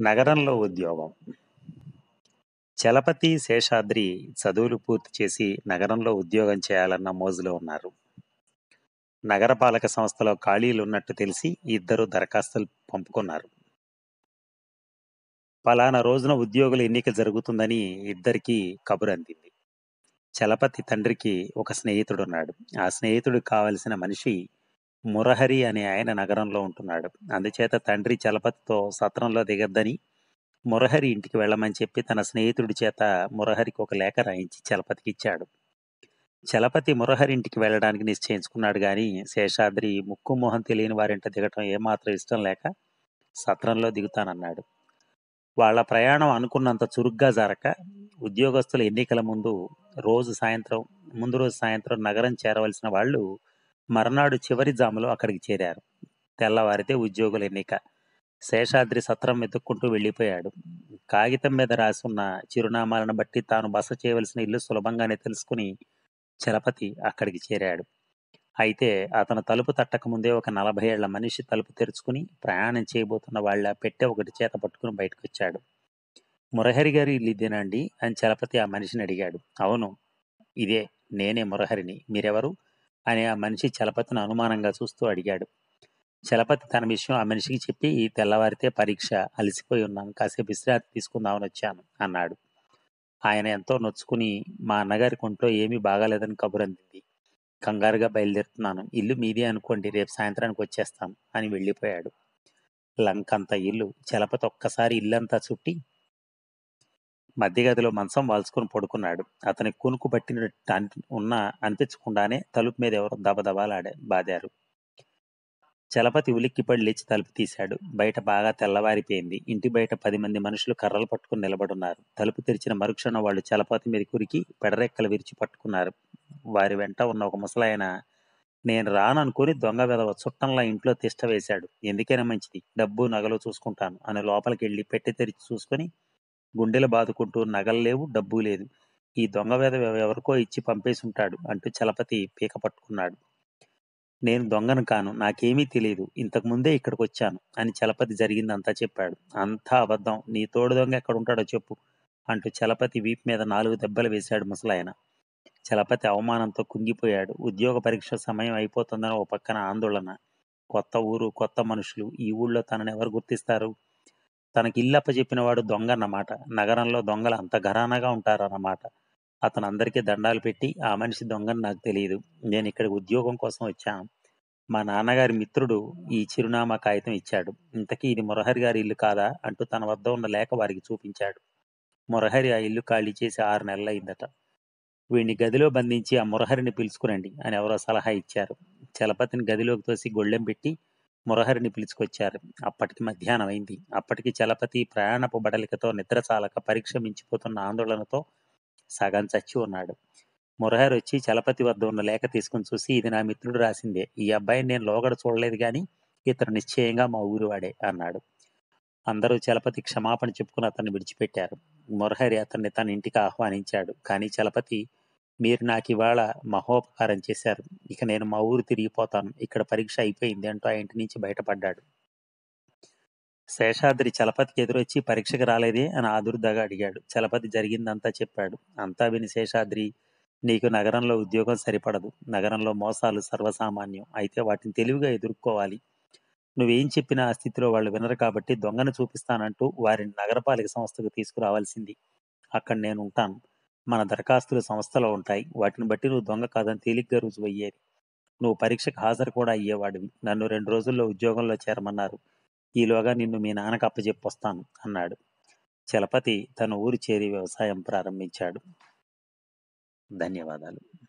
నగరంలో ఉద్యోగం. చలపతి శేషాద్రి చదువులు పూర్తి చేసి నగరంలో ఉద్యోగం చేయాలన్న మోజులో ఉన్నారు. నగరపాలక సంస్థలో ఖాళీలు ఉన్నట్టు తెలిసి ఇద్దరు దరఖాస్తులు పంపుకున్నారు. పలానా రోజున ఉద్యోగుల ఎన్నిక జరుగుతుందని ఇద్దరికి కబురు అందింది. చలపతి తండ్రికి ఒక స్నేహితుడున్నాడు. ఆ స్నేహితుడికి కావలసిన మనిషి మురహరి అనే ఆయన నగరంలో ఉంటున్నాడు. అందుచేత తండ్రి చలపతితో సత్రంలో దిగద్దని మురహరి ఇంటికి వెళ్ళమని చెప్పి తన స్నేహితుడి చేత మురహరికి ఒక లేఖ రాయించి చలపతికి ఇచ్చాడు. చలపతి మురహరి ఇంటికి వెళ్ళడానికి నిశ్చయించుకున్నాడు కానీ శేషాద్రి ముక్కు మొహం తెలియని వారింట దిగటం ఏమాత్రం ఇష్టం లేక సత్రంలో దిగుతానన్నాడు. వాళ్ళ ప్రయాణం అనుకున్నంత చురుగ్గా జరక ఉద్యోగస్తుల ఎన్నికల ముందు రోజు సాయంత్రం ముందు రోజు సాయంత్రం నగరం చేరవలసిన వాళ్ళు మర్నాడు చివరి జాములో అక్కడికి చేరారు. తెల్లవారితే ఉద్యోగుల ఎన్నిక. శేషాద్రి సత్రం వెతుక్కుంటూ వెళ్ళిపోయాడు. కాగితం మీద రాసున్న చిరునామాలను బట్టి తాను బస చేయవలసిన ఇల్లు సులభంగానే తెలుసుకుని చలపతి అక్కడికి చేరాడు. అయితే అతను తలుపు తట్టక ముందే ఒక నలభై ఏళ్ళ మనిషి తలుపు తెరుచుకుని ప్రయాణం చేయబోతున్న వాళ్ళ పెట్టె ఒకటి చేత పట్టుకుని బయటకు వచ్చాడు మురహరి గారి ఇల్లు ఇదేనండి అని చలపతి ఆ మనిషిని అడిగాడు. అవును ఇదే నేనే మురహరిని. మీరెవరు? అని ఆ మనిషి చలపతిని అనుమానంగా చూస్తూ అడిగాడు. చలపతి తన విషయం ఆ మనిషికి చెప్పి తెల్లవారితే పరీక్ష అలసిపోయి ఉన్నాను కాసేపు విశ్రాంతి తీసుకుందామని వచ్చాను అన్నాడు. ఆయన ఎంతో నొచ్చుకుని మా అన్నగారి కొంట్లో ఏమీ బాగాలేదని కబురందింది కంగారుగా బయలుదేరుతున్నాను. ఇల్లు మీదే అనుకోండి రేపు సాయంత్రానికి వచ్చేస్తాం అని వెళ్ళిపోయాడు. లంకంత ఇల్లు చలపతి ఒక్కసారి ఇల్లంతా చుట్టి మధ్యగదిలో మంచం వాల్చుకొని పడుకున్నాడు. అతని కునుకు పట్టిన ఉన్న అనిపించకుండానే తలుపు మీద ఎవరో దబదబాలాడే బాదారు. చలపతి ఉలిక్కిపడి లేచి తలుపు తీశాడు. బయట బాగా తెల్లవారిపోయింది. ఇంటి బయట పది మంది మనుషులు కర్రలు పట్టుకుని నిలబడున్నారు. తలుపు తెరిచిన మరుక్షణం వాళ్ళు చలపతి మీద కురికి పెడరెక్కలు విరిచి పట్టుకున్నారు. వారి వెంట ఉన్న ఒక ముసలాయన నేను రాననుకుని దొంగ వెదవ చుట్టంలా ఇంట్లో తిష్ట వేశాడు. ఎందుకైనా మంచిది. డబ్బు నగలు చూసుకుంటాను అని లోపలికి వెళ్ళి పెట్టి తెరిచి చూసుకొని గుండెలు బాదుకుంటూ నగలు లేవు డబ్బు లేదు. ఈ దొంగ వేద ఎవరికో ఇచ్చి పంపేసి ఉంటాడు అంటూ చలపతి పీక పట్టుకున్నాడు. నేను దొంగను కాను నాకేమీ తెలియదు ఇంతకు ముందే ఇక్కడికి వచ్చాను అని చలపతి జరిగిందంతా చెప్పాడు. అంతా అబద్ధం నీ తోడు దొంగ ఎక్కడ ఉంటాడో చెప్పు అంటూ చలపతి వీపు మీద నాలుగు దెబ్బలు వేశాడు ముసలాయన. చలపతి అవమానంతో కుంగిపోయాడు. ఉద్యోగ పరీక్ష సమయం అయిపోతుందని ఓ పక్కన ఆందోళన. కొత్త ఊరు కొత్త మనుషులు ఈ ఊళ్ళో తనని ఎవరు గుర్తిస్తారు? తనకి ఇల్లప్ప చెప్పినవాడు దొంగ అన్నమాట నగరంలో దొంగలు అంత ఘరానాగా ఉంటారన్నమాట. అతను అందరికీ దండాలు పెట్టి ఆ మనిషి దొంగని నాకు తెలియదు నేను ఇక్కడికి ఉద్యోగం కోసం వచ్చాను మా నాన్నగారి మిత్రుడు ఈ చిరునామా కాగితం ఇచ్చాడు. ఇంతకీ ఇది మురహరి గారి ఇల్లు కాదా? అంటూ తన వద్ద ఉన్న లేఖ వారికి చూపించాడు. మురహరి ఆ ఇల్లు ఖాళీ చేసి ఆరు నెలలైందట. వీడిని గదిలో బంధించి ఆ మురహరిని పిలుచుకురండి అని ఎవరో సలహా ఇచ్చారు. చలపతిని గదిలోకి తోసి గొళ్ళెం పెట్టి మురహరిని పిలుచుకొచ్చారు. అప్పటికి మధ్యాహ్నం అయింది. అప్పటికి చలపతి ప్రయాణపు బడలికతో నిద్రచాలక పరీక్ష మించిపోతున్న ఆందోళనతో సగం చచ్చి ఉన్నాడు. మురహరి వచ్చి చలపతి వద్ద ఉన్న లేఖ తీసుకుని చూసి ఇది నా మిత్రుడు రాసిందే. ఈ అబ్బాయిని నేను లోగడ చూడలేదు కానీ ఇతను నిశ్చయంగా మా ఊరివాడే అన్నాడు. అందరూ చలపతి క్షమాపణ చెప్పుకుని అతన్ని విడిచిపెట్టారు. మురహరి అతన్ని తన ఇంటికి ఆహ్వానించాడు. కానీ చలపతి మీరు నాకు ఇవాళ మహోపకారం చేశారు. ఇక నేను మా ఊరు తిరిగిపోతాను. ఇక్కడ పరీక్ష అయిపోయింది అంటూ ఆ ఇంటి నుంచి బయటపడ్డాడు. శేషాద్రి చలపతికి ఎదురొచ్చి పరీక్షకు రాలేదే అని ఆదుర్దగా అడిగాడు. చలపతి జరిగిందంతా చెప్పాడు. అంతా విని శేషాద్రి నీకు నగరంలో ఉద్యోగం సరిపడదు. నగరంలో మోసాలు సర్వసామాన్యం. అయితే వాటిని తెలివిగా ఎదుర్కోవాలి. నువ్వేం చెప్పినా ఆ స్థితిలో వాళ్ళు వినరు కాబట్టి దొంగను చూపిస్తానంటూ వారిని నగరపాలక సంస్థకు తీసుకురావాల్సింది. అక్కడ నేను ఉంటాను. మన దరఖాస్తులు సంస్థలో ఉంటాయి. వాటిని బట్టి నువ్వు దొంగ కాదని తేలిగ్గా రుజువు అయ్యేది నువ్వు పరీక్షకు హాజరు కూడా అయ్యేవాడివి. నన్ను రెండు రోజుల్లో ఉద్యోగంలో చేరమన్నారు. ఈలోగా నిన్ను మీ నాన్నకు అప్పచెప్పొస్తాను అన్నాడు. చలపతి తన ఊరు చేరి వ్యవసాయం ప్రారంభించాడు. ధన్యవాదాలు.